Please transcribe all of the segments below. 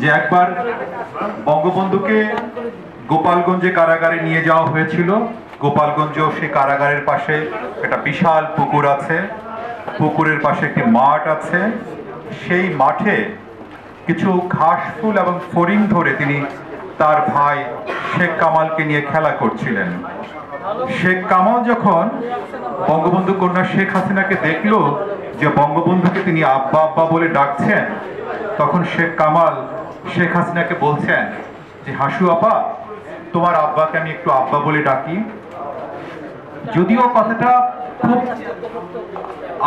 যে একবার বঙ্গবন্ধুকে গোপালগঞ্জে কারাগারে নিয়ে যাওয়া হয়েছিল। গোপালগঞ্জেও সেই কারাগারের পাশে একটা বিশাল পুকুর আছে। পুকুরের পাশে একটি মাঠ আছে। সেই মাঠে কিছু ঘাস ফুল এবং ফড়িং ধরে তিনি তার ভাই শেখ কামালকে নিয়ে খেলা করছিলেন। শেখ কামাল যখন বঙ্গবন্ধু কন্যা শেখ হাসিনাকে দেখল যে বঙ্গবন্ধুকে তিনি আব্বা আব্বা বলে ডাকছেন তখন শেখ কামাল, শেখ হাসিনাকে বলছেন যে, হাসু আপা, তোমার আব্বাকে আমি একটু আব্বা বলে ডাকি। যদিও কথাটা খুব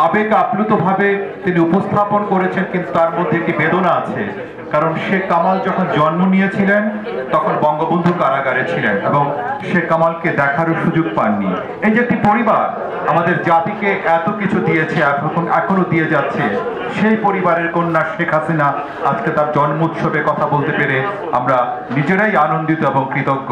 আবেগ আপ্লুত ভাবে তিনি উপস্থাপন করেছেন, কিন্তু তার মধ্যে একটি বেদনা আছে। কারণ শেখ কামাল যখন জন্ম নিয়েছিলেন, তখন বঙ্গবন্ধু কারাগারে ছিলেন এবং শেখ কামালকে দেখারও সুযোগ পাননি। এই যে একটি পরিবার আমাদের জাতিকে এত কিছু দিয়েছে, এখন দিয়ে যাচ্ছে। সেই পরিবারের কন্যা শেখ হাসিনা আজকে তার জন্ম উৎসবে কথা বলতে পেরে আমরা নিজেরাই আনন্দিত এবং কৃতজ্ঞ।